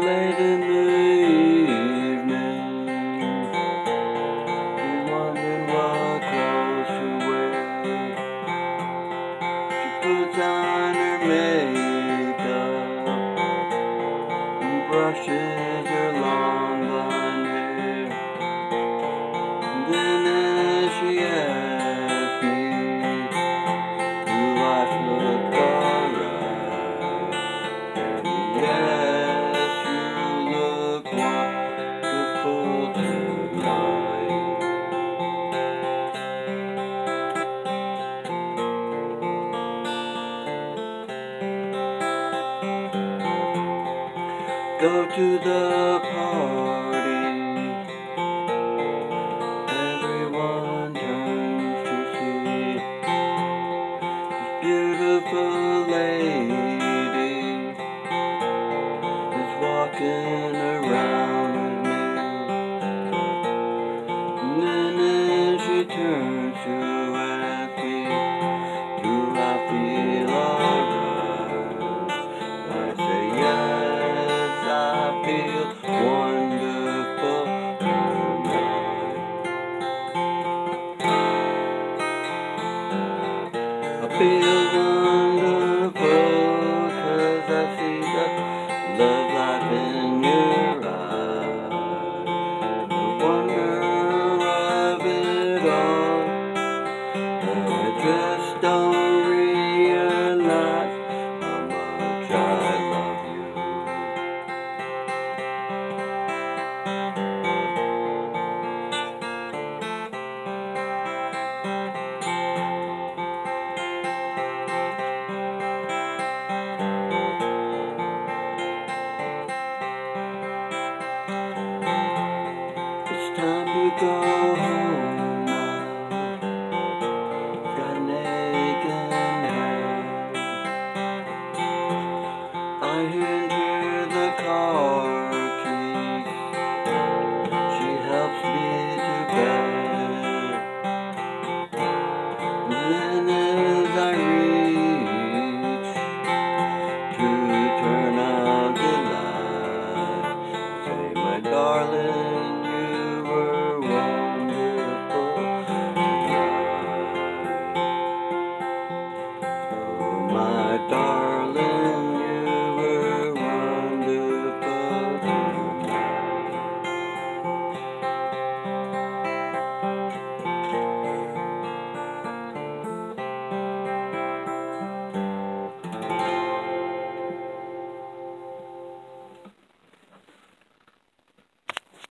late in the evening. You wondered what clothes she wears She puts on her makeup And brushes go to the party. Everyone turns to see this beautiful lady is walking around feel wonderful go home now. Got an ache in head. I hear the car keys. She helps me to bed. Then as I reach to turn on the light, say, my darling.